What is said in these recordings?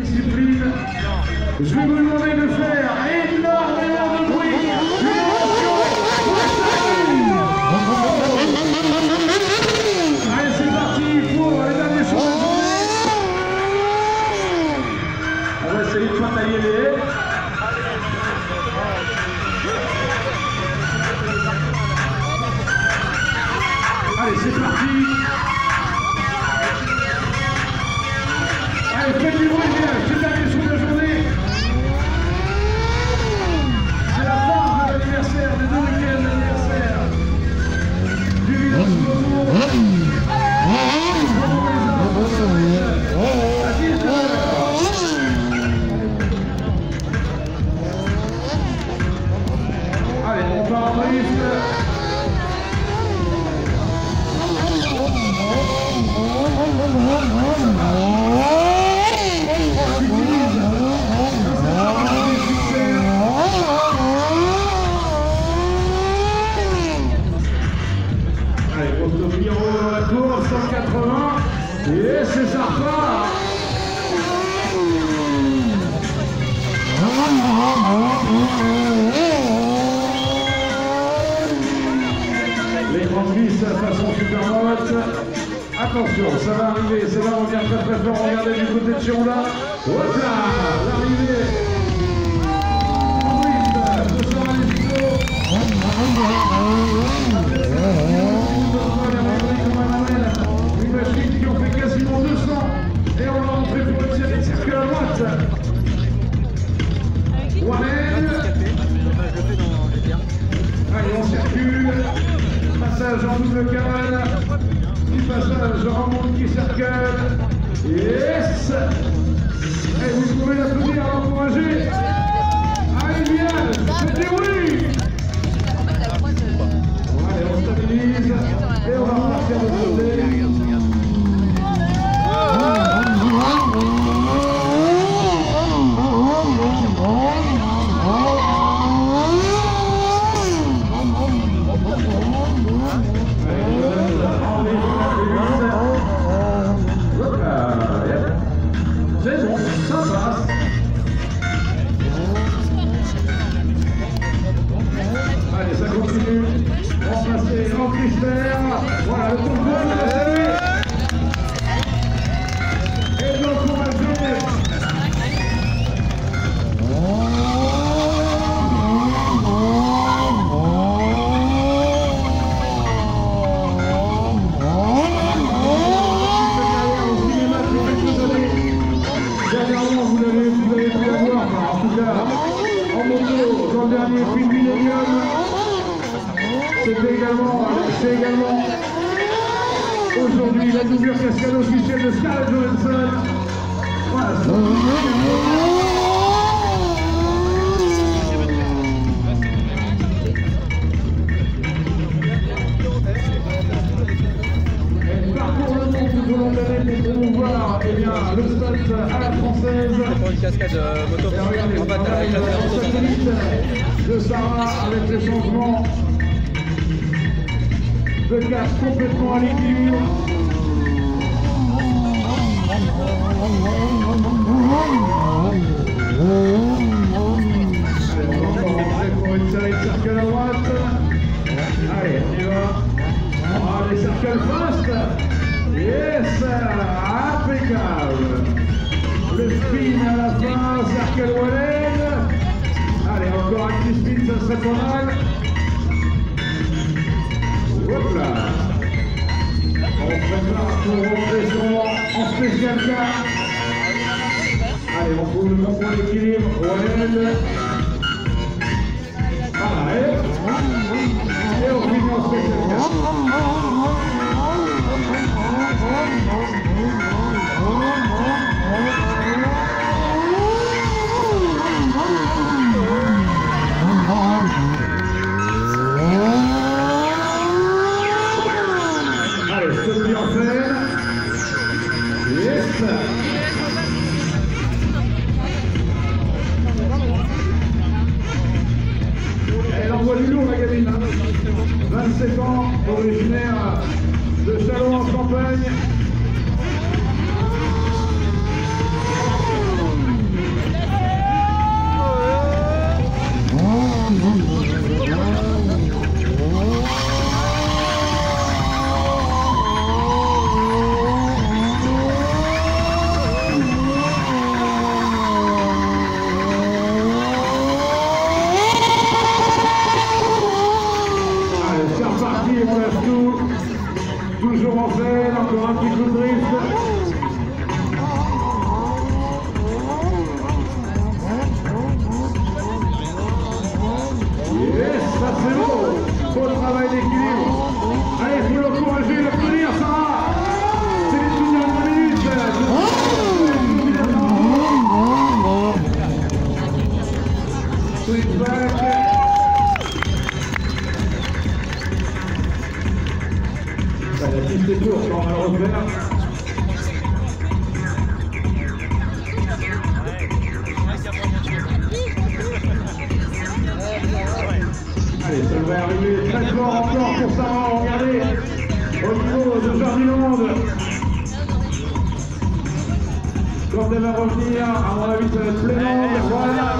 discipline. Je vais vous demander de faire énormément de bruit. Allez, c'est parti pour les derniers changements. On va essayer de pas tailler les. Allez, c'est parti. Allez, faites du bruit, Allez, on part Attention, ça va arriver, ça va revenir très très fort. Regardez du côté de Chironda. Hop là, l'arrivée. Une machine qui en fait quasiment 200. Et on pour. Allez, on. Passage en double cavale. En monde qui circule. Yes Et vous pouvez l'applaudir l'encourager. Également, c'est également aujourd'hui la doublure cascade officielle de Scarlett Johansson. Pour une cascade euh, moto en bataille de Sarah avec les changements de casse complètement à l'équilibre. Pour une série de cercles à droite. Allez, on y va. Ah, les cercles fast. Yes, impeccable. Le spin à la fin, cercle Wallen. Allez, encore un petit spin, ça serait pas mal. Hop là. On prépare pour rentrer sur- en spécial cas. Allez, on trouve le bon point d'équilibre. Wallen. Voilà, et, et on finit en spécial cas. Yes. Elle Champagne. Toujours en fait. Milwaukee problème à revenir. À mon avis, ça va être Clément. Voilà.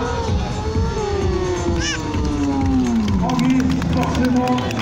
Anguille, forcément.